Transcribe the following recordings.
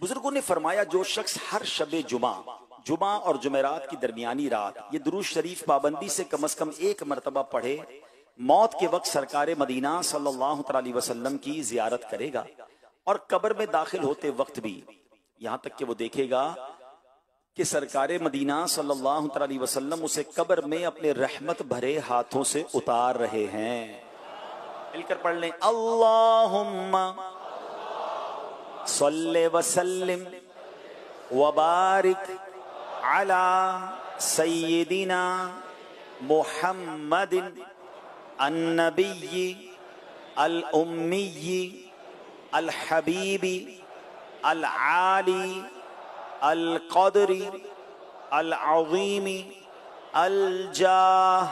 बुज़ुर्गों ने फरमाया, जो शख्स हर शब जुमा जुमा और जुमेरात की दरमियानी रात, ये दुरूज शरीफ पाबंदी से कम अज कम एक मरतबा पढ़े, मौत के वक्त सरकार मदीना सल्लल्लाहु अलैहि वसल्लम की जियारत करेगा और कब्र में दाखिल होते वक्त भी, यहाँ तक कि वो देखेगा कि सरकार मदीना सल्लल्लाहु अलैहि वसल्लम उसे कब्र में अपने रहमत भरे हाथों से उतार रहे हैं। मिलकर पढ़ लें, अल्लाहुम्मा सल्ले वसल्लिम वबारिक अला सय्यिदिना मुहम्मदिन अन्नबी अल उम्मी अल हबीबी अल आली अल कदरी अल अजीमी अल जाह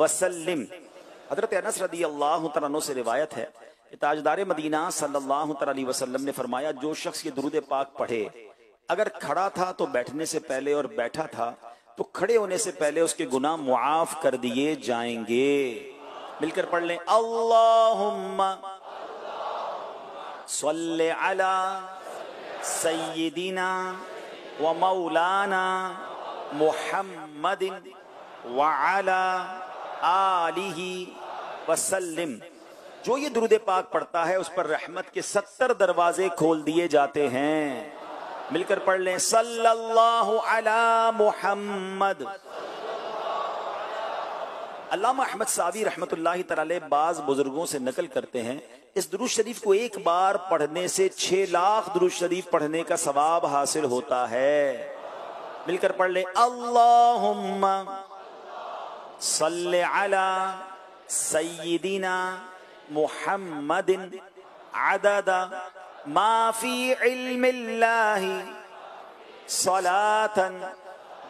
वसल्लिम। हज़रत अनस रदी अल्लाह तु से रिवायत है कि ताजदार मदीना सल्लल्लाहु अलैहि वसल्लम ने फरमाया, जो शख्स ये दुरूद पाक पढ़े, अगर खड़ा था तो बैठने से पहले और बैठा था तो खड़े होने से पहले उसके गुनाह मुआफ कर दिए जाएँगे। मिलकर पढ़ लें सल्ले अला सय्यिदिना व मौलाना मुहम्मदिन व अला आलिही वसल्लिम। जो ये दुरुद पाक पढ़ता है, उस पर रहमत के सत्तर दरवाजे खोल दिए जाते हैं। मिलकर पढ़ लें, सल्लल्लाहु अला मुहम्मद। अल्लामा अहमद सावी तआला बाज बुज़ुर्गों से नकल करते हैं, इस दुरुज शरीफ को एक बार पढ़ने से छह लाख दुरुज शरीफ पढ़ने का सवाब हासिल होता है। मिलकर पढ़ ले, अल्लाहुम्मा सल्ले अला सय्यिदिना मुहम्मदिन अददा माफ़ी इल्मिल्लाहि सलातन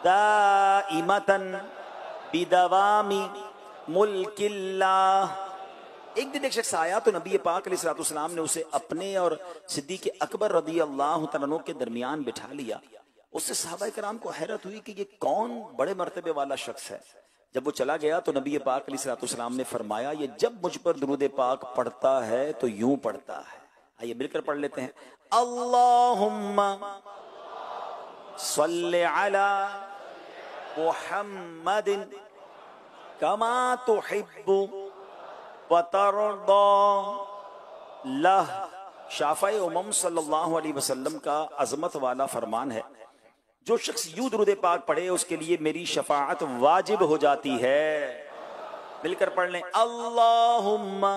दाइमतन बिदवामी मुल्किल्लाह। एक दिन एक शख्स आया तो नबी पाक सलाम ने उसे अपने और सिद्दीक अकबर रदी अल्लाह तनों के दरमियान बिठा लिया। उससे साहबा कराम को हैरत हुई कि ये कौन बड़े मर्तबे वाला शख्स है। जब वो चला गया तो नबी पाक सलाम ने फरमाया, ये जब मुझ पर दरूद पाक पढ़ता है तो यूँ पढ़ता है। आइए मिलकर पढ़ लेते हैं। अल्लाहुम्मा सल्ले अला मुहम्मदिन कमा वतरदा लह शाफा उमम सल्लल्लाहु अलैहि वसल्लम का अजमत वाला फरमान है। जो शख्स यू दरुद पाक पढ़े उसके लिए मेरी शफात वाजिब हो जाती है। मिलकर पढ़ लें, अल्लाहुम्मा।